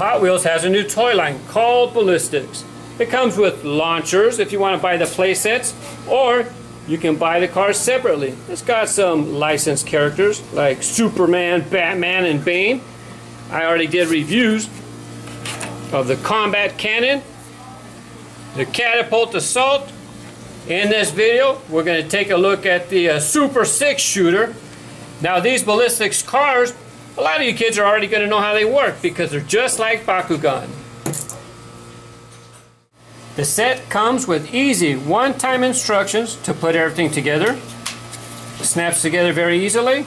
Hot Wheels has a new toy line called Ballistiks. It comes with launchers if you want to buy the play sets, or you can buy the cars separately. It's got some licensed characters like Superman, Batman, and Bane. I already did reviews of the combat cannon, the catapult assault. In this video, we're going to take a look at the uh, Super 6 shooter. Now these Ballistiks cars, a lot of you kids are already going to know how they work because they're just like Bakugan. The set comes with easy one-time instructions to put everything together. It snaps together very easily.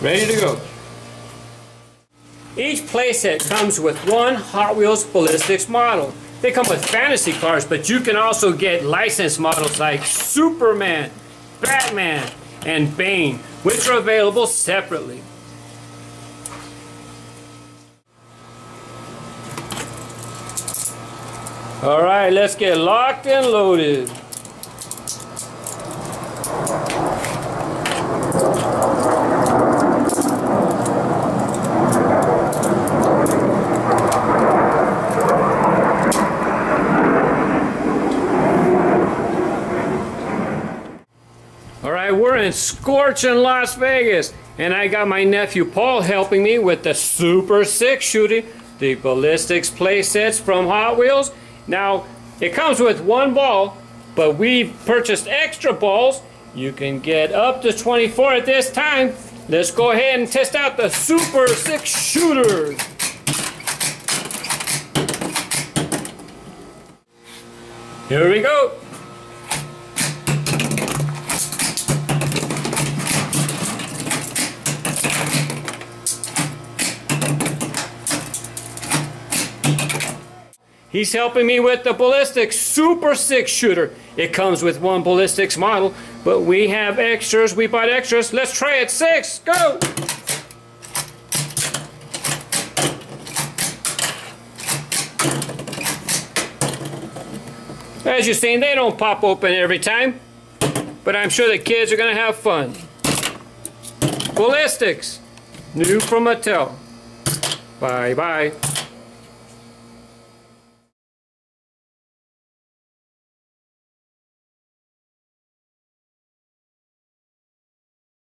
Ready to go. Each playset comes with one Hot Wheels Ballistiks model. They come with fantasy cars, but you can also get licensed models like Superman, Batman, and Bane, which are available separately. Alright, let's get locked and loaded. We're in scorching Las Vegas. And I got my nephew Paul helping me with the Super 6 shooting, the Ballistiks play sets from Hot Wheels. Now, it comes with one ball, but we've purchased extra balls. You can get up to 24 at this time. Let's go ahead and test out the Super 6 shooters. Here we go. He's helping me with the Ballistiks Super 6 shooter. It comes with one Ballistiks model, but we have extras. We bought extras. Let's try it. Six, go! As you've seen, they don't pop open every time, but I'm sure the kids are going to have fun. Ballistiks, new from Mattel. Bye-bye.